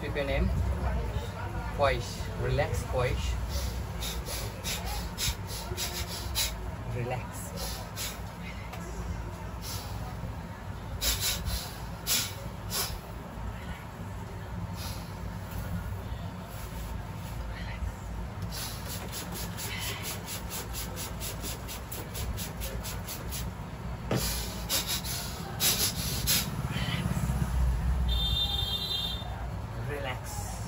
speak your name. Poish. Relax, Poish. Relax. Relax.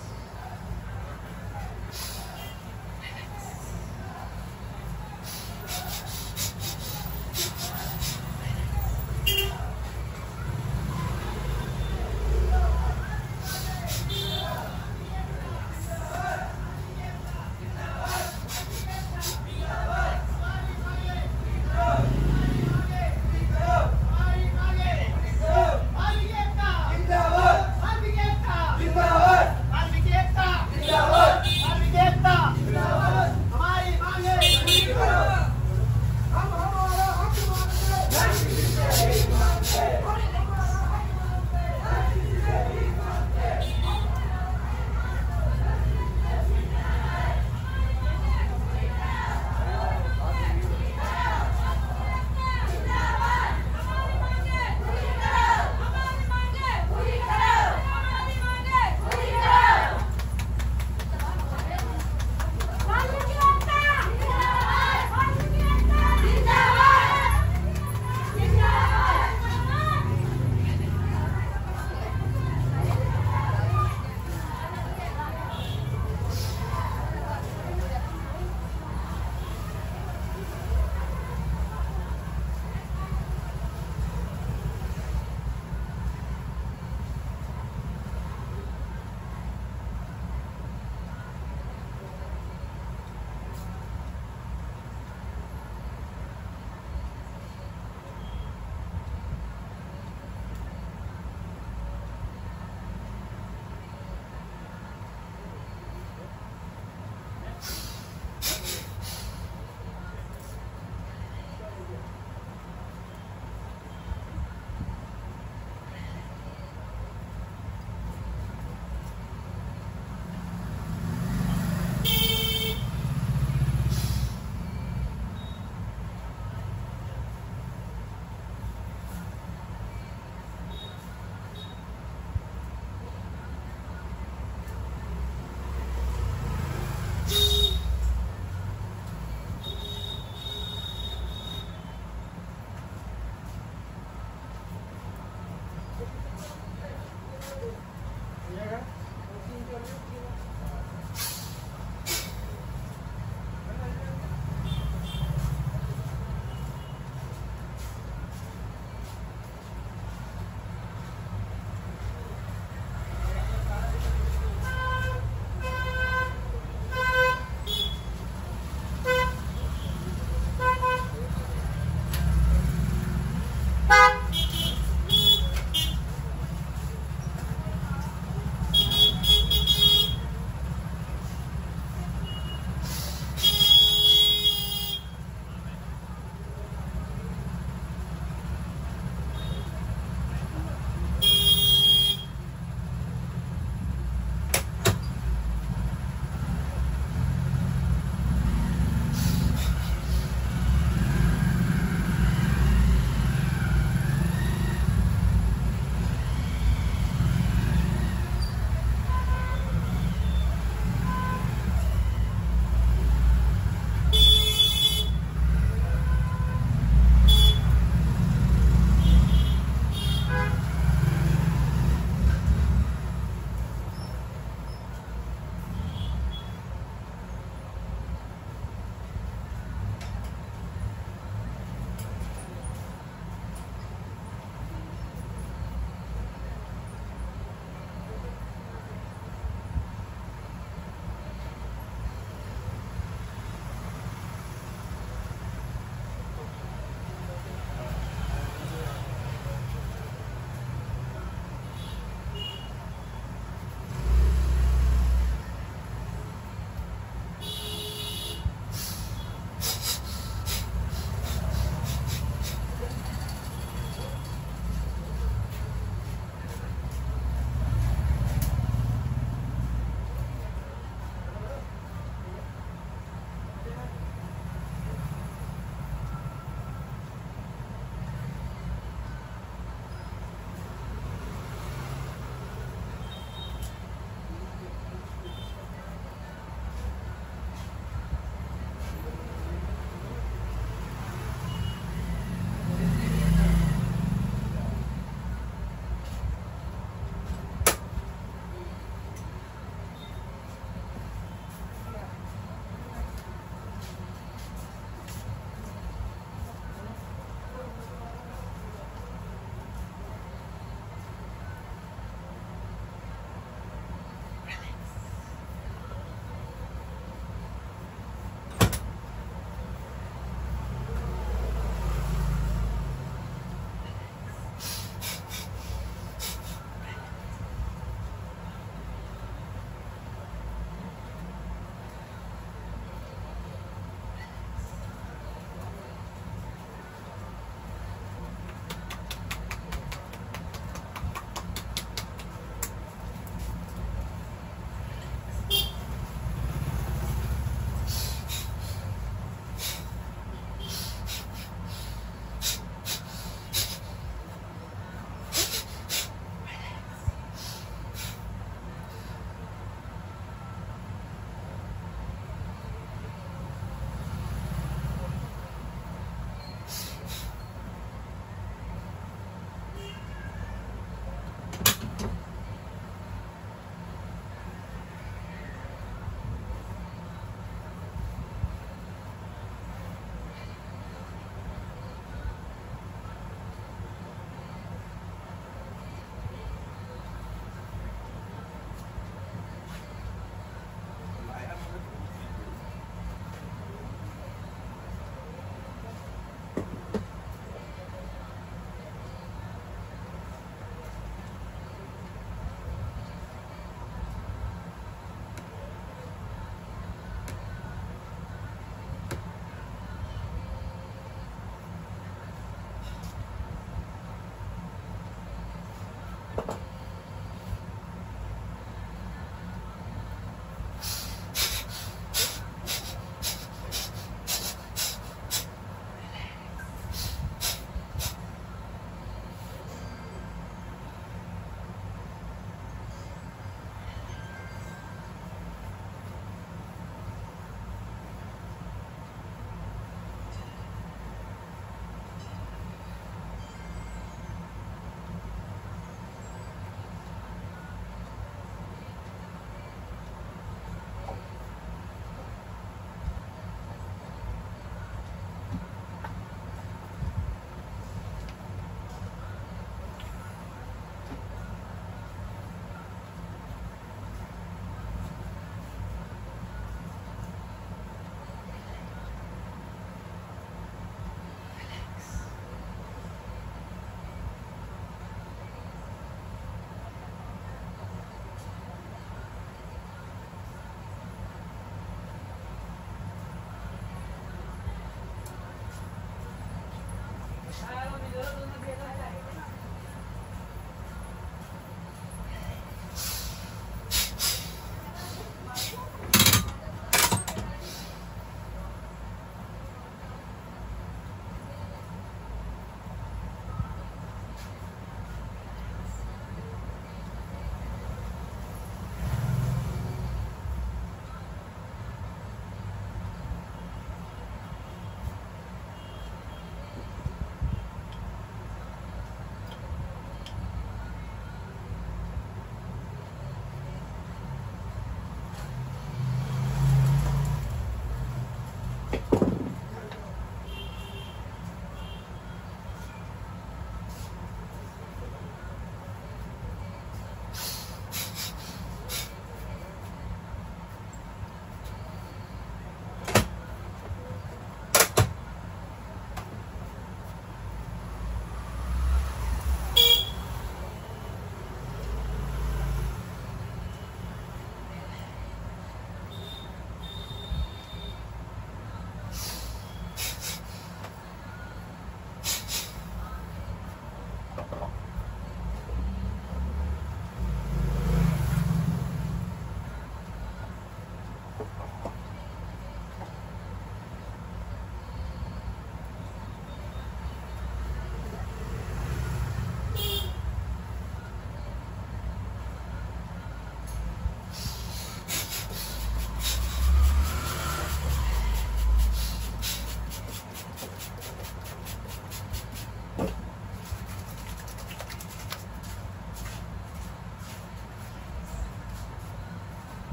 Bye.